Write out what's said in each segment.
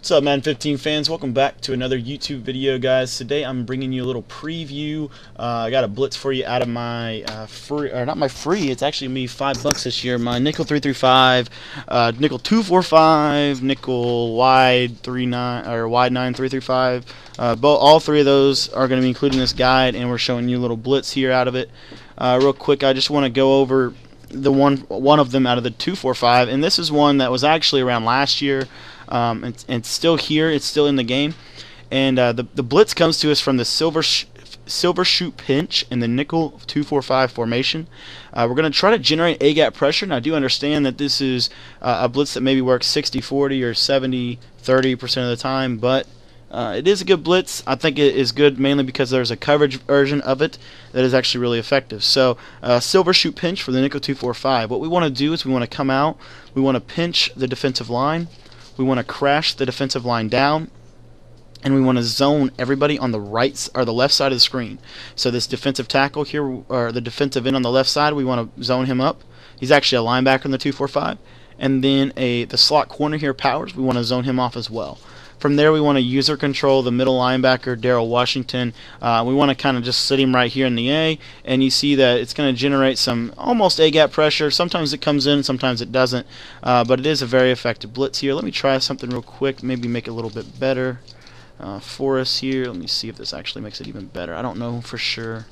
What's up, Madden 15 fans? Welcome back to another YouTube video, guys. Today I'm bringing you a little preview. Uh, I got a blitz for you out of my uh, free, or not my free. It's actually me five bucks this year. My nickel three three five, uh, nickel two four five, nickel wide three nine or wide nine three three five. Uh, both all three of those are going to be included in this guide, and we're showing you a little blitz here out of it. Uh, real quick, I just want to go over the one one of them out of the 245 and this is one that was actually around last year um, and, it's still here it's still in the game and uh, the, the blitz comes to us from the silver sh silver shoot pinch and the nickel 245 formation uh, we're going to try to generate a gap pressure and I do understand that this is uh, a blitz that maybe works 60 40 or 70 30 percent of the time but uh, it is a good blitz. I think it is good mainly because there's a coverage version of it that is actually really effective. So, uh, silver shoot pinch for the Nickel 245. What we want to do is we want to come out, we want to pinch the defensive line, we want to crash the defensive line down, and we want to zone everybody on the right or the left side of the screen. So this defensive tackle here, or the defensive end on the left side, we want to zone him up. He's actually a linebacker in the 245. And then a the slot corner here, Powers, we want to zone him off as well. From there, we want to user control the middle linebacker, Daryl Washington. Uh, we want to kind of just sit him right here in the A, and you see that it's going to generate some almost A-gap pressure. Sometimes it comes in, sometimes it doesn't, uh, but it is a very effective blitz here. Let me try something real quick, maybe make it a little bit better uh, for us here. Let me see if this actually makes it even better. I don't know for sure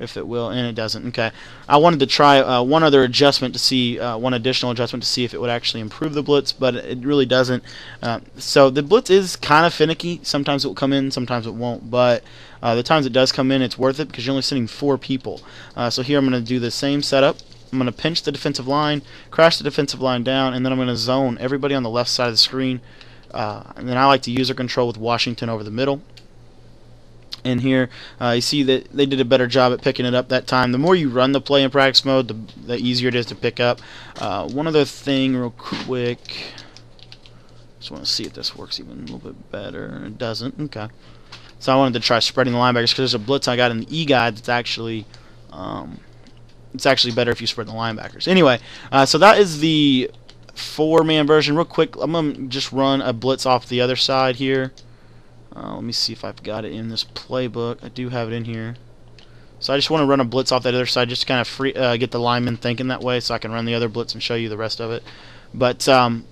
if it will, and it doesn't. Okay, I wanted to try uh, one other adjustment to see, uh, one additional adjustment to see if it would actually improve the blitz, but it really doesn't. Uh, so the blitz is kind of finicky. Sometimes it will come in, sometimes it won't, but uh, the times it does come in, it's worth it because you're only sending four people. Uh, so here I'm going to do the same setup. I'm going to pinch the defensive line, crash the defensive line down, and then I'm going to zone everybody on the left side of the screen. Uh, and then I like to user control with Washington over the middle in here. Uh, you see that they did a better job at picking it up that time. The more you run the play in practice mode, the, the easier it is to pick up. Uh, one other thing real quick. Just want to see if this works even a little bit better. It doesn't. Okay. So I wanted to try spreading the linebackers because there's a blitz I got in the E guide that's actually um, it's actually better if you spread the linebackers. Anyway, uh, so that is the four-man version. Real quick, I'm gonna just run a blitz off the other side here. Uh, let me see if I've got it in this playbook. I do have it in here. So I just want to run a blitz off that other side just to kind of free, uh, get the lineman thinking that way so I can run the other blitz and show you the rest of it. But um,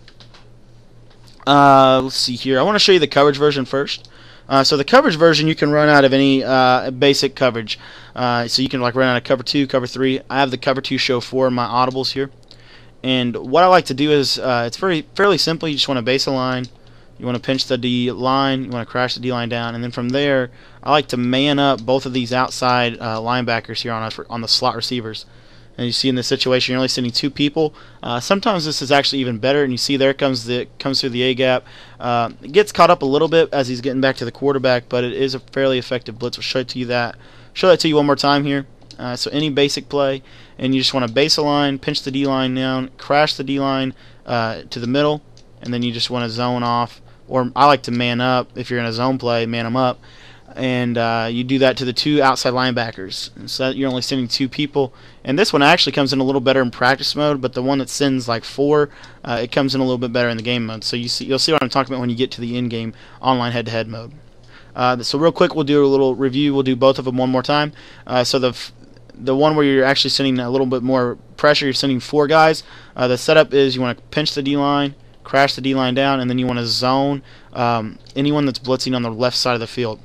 uh, let's see here. I want to show you the coverage version first. Uh, so the coverage version you can run out of any uh, basic coverage. Uh, so you can like run out of cover 2, cover 3. I have the cover 2 show 4 in my audibles here. And what I like to do is uh, it's very fairly simple. You just want to base a line you want to pinch the D line, you want to crash the D line down, and then from there, I like to man up both of these outside uh, linebackers here on a, on the slot receivers. And you see in this situation, you're only sending two people. Uh, sometimes this is actually even better, and you see there comes the comes through the A gap. Uh, it gets caught up a little bit as he's getting back to the quarterback, but it is a fairly effective blitz. We'll show it to you that. Show that to you one more time here. Uh, so any basic play, and you just want to base a line, pinch the D line down, crash the D line uh, to the middle, and then you just want to zone off or I like to man up if you're in a zone play, man them up, and uh, you do that to the two outside linebackers. And so you're only sending two people. And this one actually comes in a little better in practice mode, but the one that sends like four, uh, it comes in a little bit better in the game mode. So you see, you'll see what I'm talking about when you get to the in-game online head-to-head mode. Uh, so real quick, we'll do a little review. We'll do both of them one more time. Uh, so the the one where you're actually sending a little bit more pressure, you're sending four guys. Uh, the setup is you want to pinch the D line crash the D-line down, and then you want to zone um, anyone that's blitzing on the left side of the field.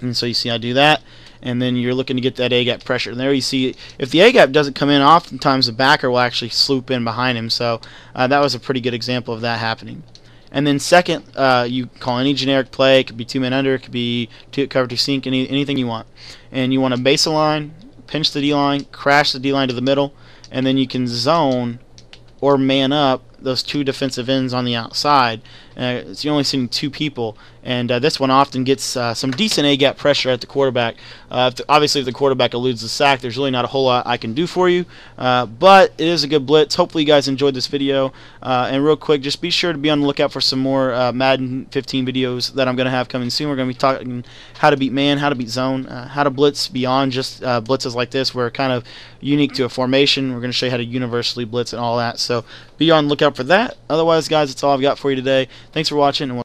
And so you see I do that, and then you're looking to get that A-gap pressure. And there you see, if the A-gap doesn't come in, oftentimes the backer will actually sloop in behind him. So uh, that was a pretty good example of that happening. And then second, uh, you call any generic play. It could be two men under, it could be two cover to sink, any, anything you want. And you want to base a line, pinch the D line, crash the D line to the middle, and then you can zone or man up those two defensive ends on the outside. Uh, you're only seeing two people, and uh, this one often gets uh, some decent A-gap pressure at the quarterback. Uh, if the, obviously, if the quarterback eludes the sack, there's really not a whole lot I can do for you, uh, but it is a good blitz. Hopefully, you guys enjoyed this video. Uh, and real quick, just be sure to be on the lookout for some more Madden 15 videos that I'm going to have coming soon. We're going to be talking how to beat man, how to beat zone, how to blitz beyond just blitzes like this, where kind of unique to a formation. We're going to show you how to universally blitz and all that. So be on the lookout for that. Otherwise, guys, that's all I've got for you today. Thanks for watching, and we'll